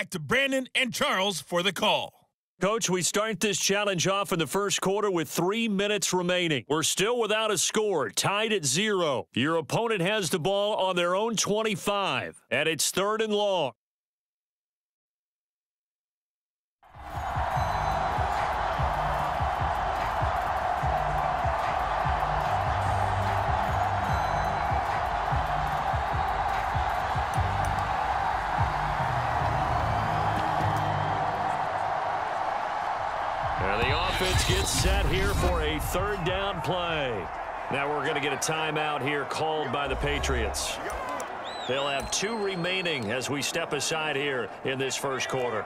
Back to Brandon and Charles for the call. Coach, we start this challenge off in the first quarter with three minutes remaining. We're still without a score, tied at zero. Your opponent has the ball on their own 25, and it's third and long. Offense gets set here for a third down play. Now we're going to get a timeout here called by the Patriots. They'll have two remaining as we step aside here in this first quarter.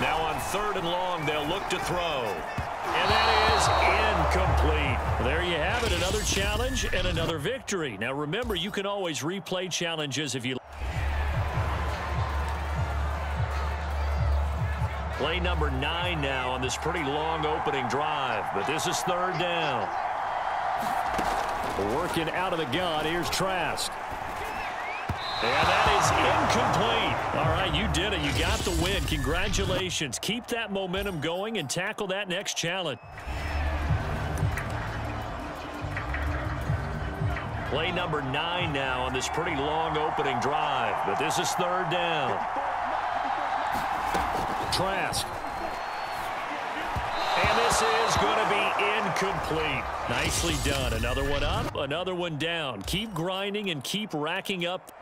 Now on third and long, they'll look to throw. And that is incomplete. There you have it, another challenge and another victory. Now remember, you can always replay challenges if you Play number nine now on this pretty long opening drive, but this is third down. Working out of the gun, here's Trask. And that is incomplete. All right, you did it. You got the win. Congratulations. Keep that momentum going and tackle that next challenge. Play number nine now on this pretty long opening drive, but this is third down. Trask. And this is going to be incomplete. Nicely done. Another one up, another one down. Keep grinding and keep racking up.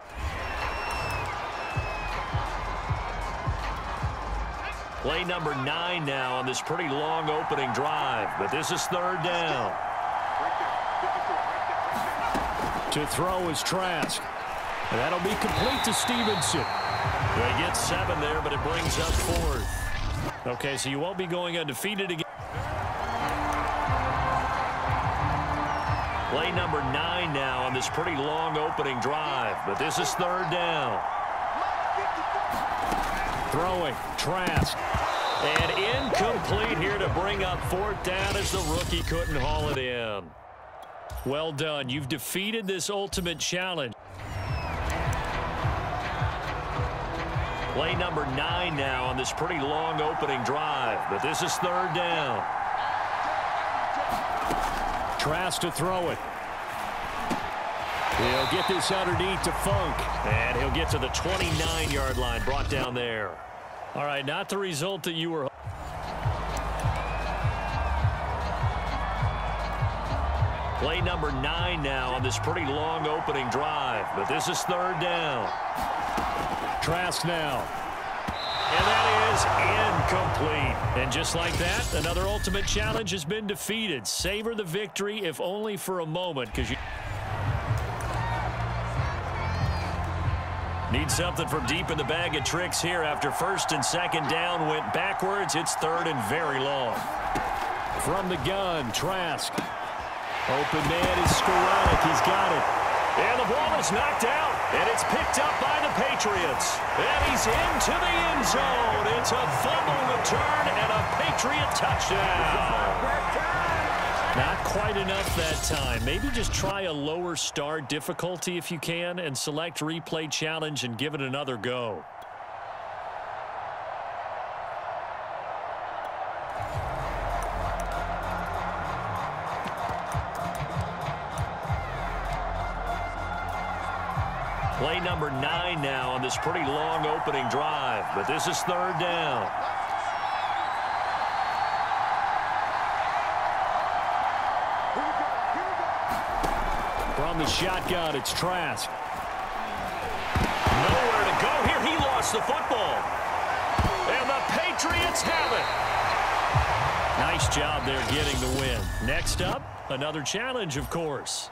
Play number nine now on this pretty long opening drive, but this is third down. To throw is Trask. And that'll be complete to Stevenson. They get seven there, but it brings up fourth. Okay, so you won't be going undefeated again. Play number nine now on this pretty long opening drive, but this is third down. Throwing, Trask. And incomplete here to bring up fourth down as the rookie couldn't haul it in. Well done. You've defeated this ultimate challenge. Play number nine now on this pretty long opening drive, but this is third down. Trask to throw it. He'll get this underneath to Funk, and he'll get to the 29-yard line, brought down there. All right, not the result that you were Play number nine now on this pretty long opening drive, but this is third down. Trask now. And that is incomplete. And just like that, another ultimate challenge has been defeated. Savor the victory, if only for a moment, because you need something from deep in the bag of tricks here after first and second down went backwards. It's third and very long. From the gun, Trask. Open man is Skowronek. He's got it. And the ball is knocked out, and it's picked up by the Patriots. And he's into the end zone. It's a fumble return and a Patriot touchdown. Not quite enough that time. Maybe just try a lower star difficulty if you can and select replay challenge and give it another go. Play number nine now on this pretty long opening drive, but this is third down. The shotgun, it's Trask. Nowhere to go here. He lost the football. And the Patriots have it. Nice job there getting the win. Next up, another challenge, of course.